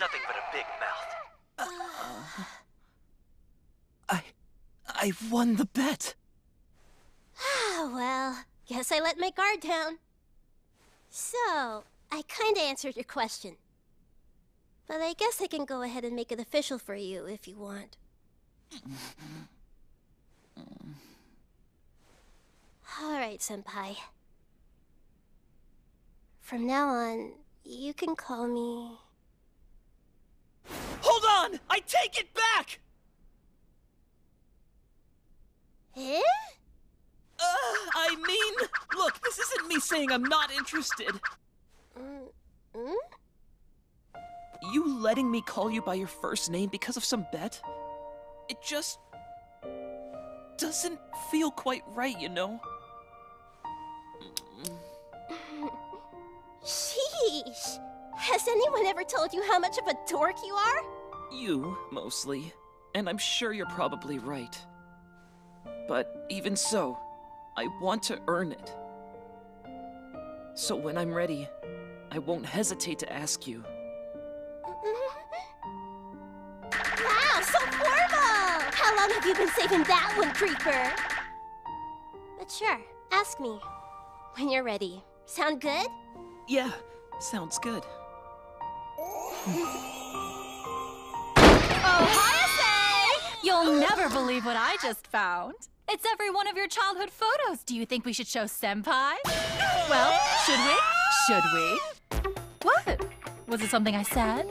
Nothing but a big mouth. I. I won the bet. Ah, well, guess I let my guard down. So, I kinda answered your question. But I guess I can go ahead and make it official for you if you want. Alright, Senpai. From now on, you can call me. On! I take it back! Eh? Uh, I mean, look, this isn't me saying I'm not interested. Mm, mm? You letting me call you by your first name because of some bet? It just. doesn't feel quite right, you know? Sheesh! Has anyone ever told you how much of a dork you are? You, mostly. And I'm sure you're probably right. But even so, I want to earn it. So when I'm ready, I won't hesitate to ask you. Wow, so formal! How long have you been saving that one, Creeper? But sure, ask me. When you're ready. Sound good? Yeah, sounds good. never believe what I just found. It's every one of your childhood photos. Do you think we should show Senpai? Well, should we? Should we? What? Was it something I said?